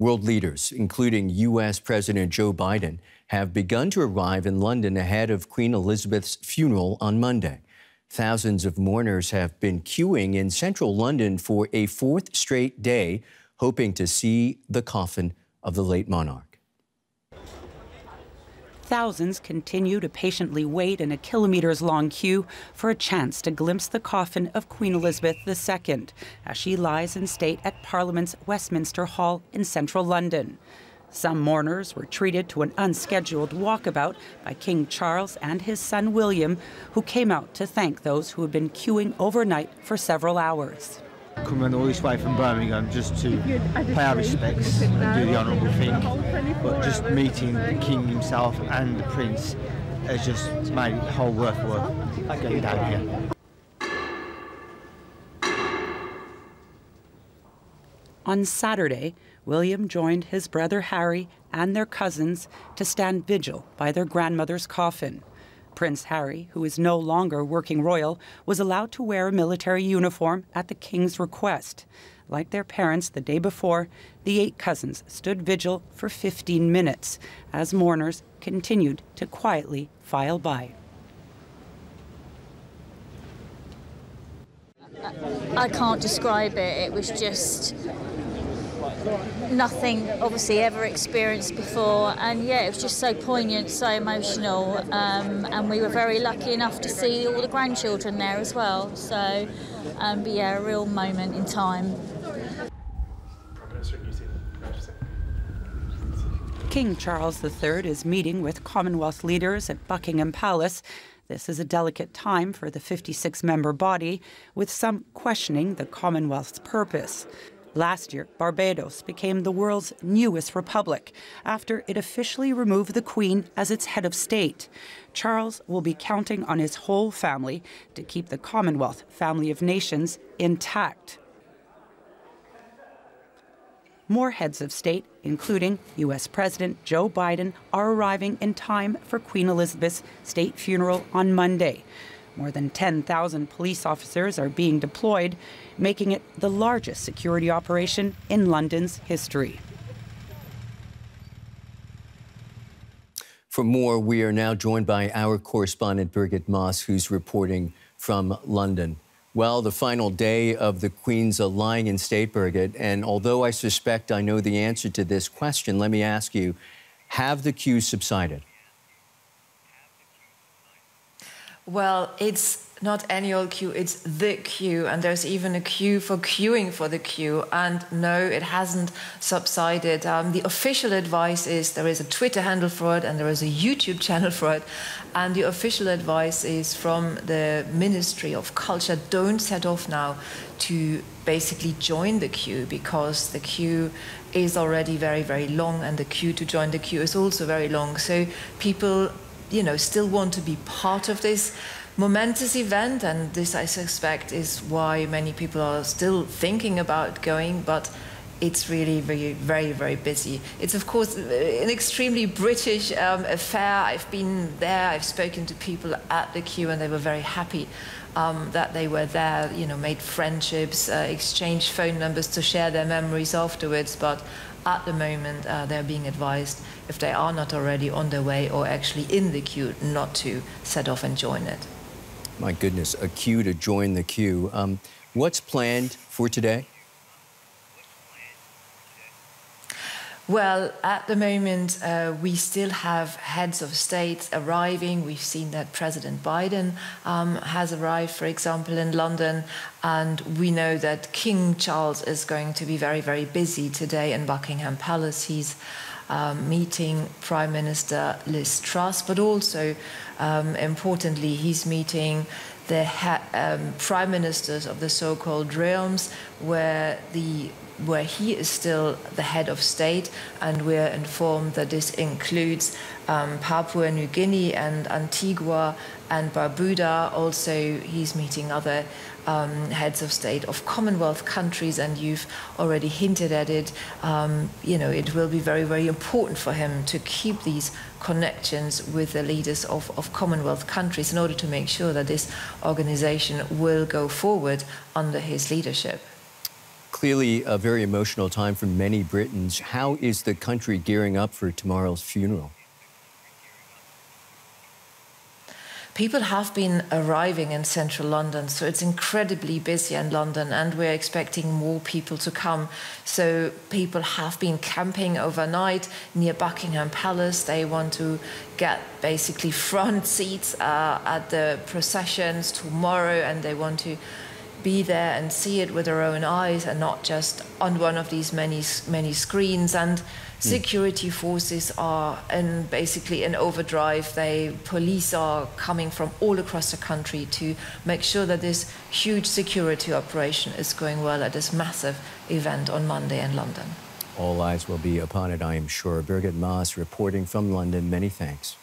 World leaders, including U.S. President Joe Biden, have begun to arrive in London ahead of Queen Elizabeth's funeral on Monday. Thousands of mourners have been queuing in central London for a fourth straight day, hoping to see the coffin of the late monarch. Thousands continue to patiently wait in a kilometres long queue for a chance to glimpse the coffin of Queen Elizabeth II as she lies in state at Parliament's Westminster Hall in central London. Some mourners were treated to an unscheduled walkabout by King Charles and his son William, who came out to thank those who had been queuing overnight for several hours coming all this way from Birmingham just to pay our respects and do the honourable thing. But just meeting the King himself and the Prince has just made the whole worthwhile getting down here. On Saturday, William joined his brother Harry and their cousins to stand vigil by their grandmother's coffin. Prince Harry, who is no longer working royal, was allowed to wear a military uniform at the king's request. Like their parents the day before, the eight cousins stood vigil for 15 minutes as mourners continued to quietly file by. I can't describe it. It was just nothing obviously ever experienced before. And yeah it was just so poignant so emotional. Um, and we were very lucky enough to see all the grandchildren there as well. So um, but yeah a real moment in time. King Charles III is meeting with Commonwealth leaders at Buckingham Palace. This is a delicate time for the 56 member body, with some questioning the Commonwealth's purpose. Last year, Barbados became the world's newest republic after it officially removed the Queen as its head of state. Charles will be counting on his whole family to keep the Commonwealth family of nations intact. More heads of state, including U.S. President Joe Biden, are arriving in time for Queen Elizabeth's state funeral on Monday. More than 10,000 police officers are being deployed, making it the largest security operation in London's history. For more, we are now joined by our correspondent Birgit Maas, who's reporting from London. Well, the final day of the Queen's lying in state, Birgit, and although I suspect I know the answer to this question, let me ask you have the queues subsided? Well, it's not any old queue, it's the queue, and there's even a queue for queuing for the queue. And no, it hasn't subsided. Um, the official advice is there is a Twitter handle for it and there is a YouTube channel for it. And the official advice is from the Ministry of Culture don't set off now to basically join the queue because the queue is already very, very long, and the queue to join the queue is also very long. So people you know, still want to be part of this momentous event, and this, I suspect, is why many people are still thinking about going, but it's really very, very, very busy. It's, of course, an extremely British um, affair. I've been there, I've spoken to people at the queue, and they were very happy um, that they were there, you know, made friendships, uh, exchanged phone numbers to share their memories afterwards, but at the moment uh, they're being advised if they are not already on their way or actually in the queue not to set off and join it. My goodness, a queue to join the queue. Um, what's planned for today? Well, at the moment, uh, we still have heads of state arriving. We've seen that President Biden um, has arrived, for example, in London. And we know that King Charles is going to be very, very busy today in Buckingham Palace. He's um, meeting Prime Minister Liz Truss, but also, um, importantly, he's meeting the um, prime ministers of the so-called realms, where the where he is still the head of state, and we're informed that this includes um, Papua New Guinea and Antigua and Barbuda. Also, he's meeting other um, heads of state of Commonwealth countries, and you've already hinted at it. Um, you know, it will be very, very important for him to keep these connections with the leaders of, of Commonwealth countries in order to make sure that this organization will go forward under his leadership. Clearly, a very emotional time for many Britons. How is the country gearing up for tomorrow's funeral? People have been arriving in central London, so it's incredibly busy in London, and we're expecting more people to come. So people have been camping overnight near Buckingham Palace. They want to get basically front seats uh, at the processions tomorrow, and they want to be there and see it with their own eyes and not just on one of these many many screens and Hmm. security forces are in basically in overdrive. They police are coming from all across the country to make sure that this huge security operation is going well at this massive event on Monday in London. All eyes will be upon it, I am sure. Birgit Maas reporting from London. Many thanks.